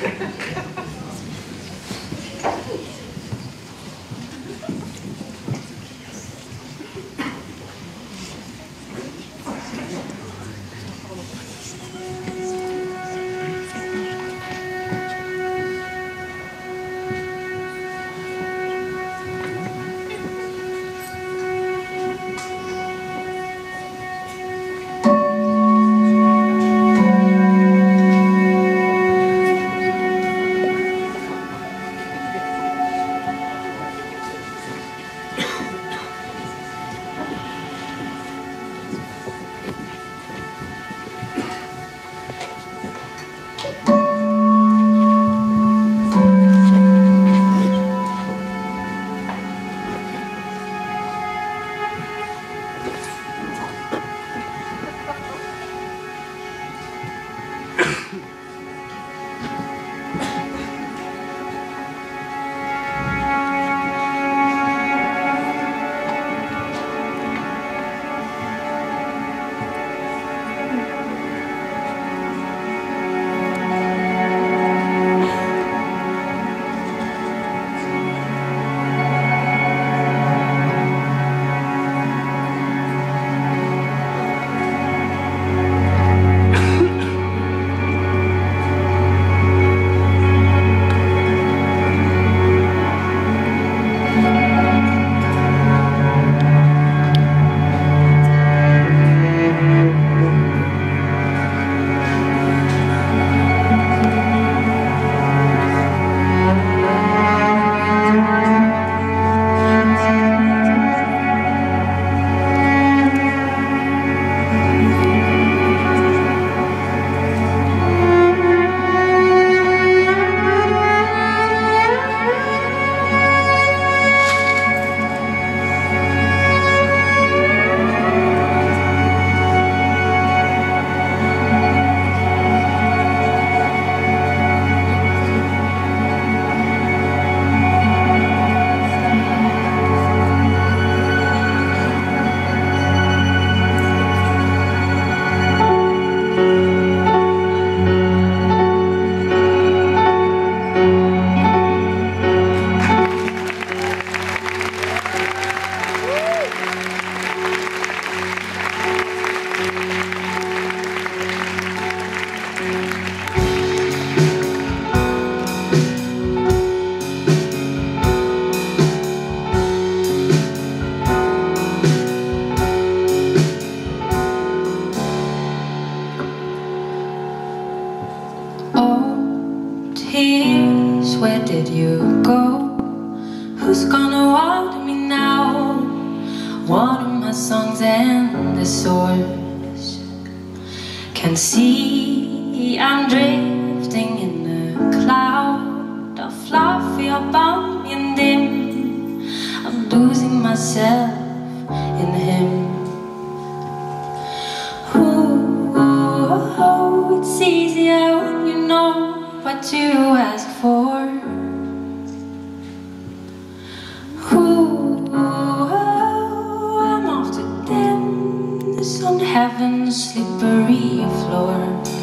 Thank you. Years, where did you go? Who's gonna water me now? One of my songs and the source can see I'm drifting in a cloud of fluffy above me and dim. I'm losing myself in him. what to ask for. Ooh, oh, I'm off to dance This on heaven's slippery floor.